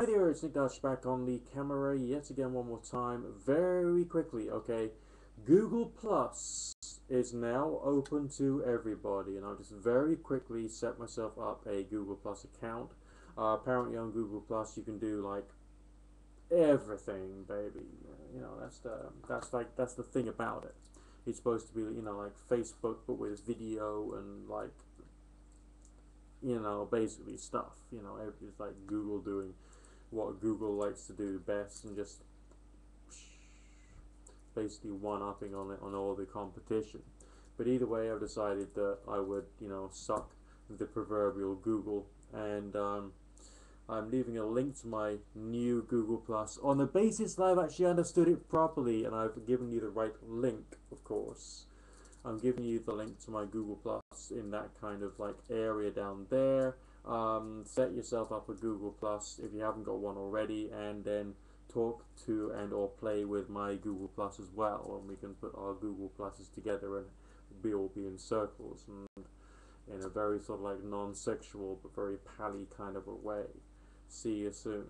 Hi there, it's Nick Dutch back on the camera yet again one more time. Very quickly, okay. Google Plus is now open to everybody, and I'll just very quickly set myself up a Google Plus account. Uh, apparently, on Google Plus, you can do like everything, baby. You know, that's the that's like that's the thing about it. It's supposed to be you know like Facebook, but with video and like you know basically stuff. You know, it's like Google doing what Google likes to do best and just basically one-upping on it on all the competition. But either way, I've decided that I would, you know, suck the proverbial Google, and um, I'm leaving a link to my new Google Plus on the basis that I've actually understood it properly, and I've given you the right link, of course. I'm giving you the link to my Google Plus in that kind of like area down there. Um, set yourself up a Google Plus if you haven't got one already, and then talk to and or play with my Google Plus as well, and we can put our Google Pluses together and we all be in circles and in a very sort of like non-sexual but very pally kind of a way. See you soon.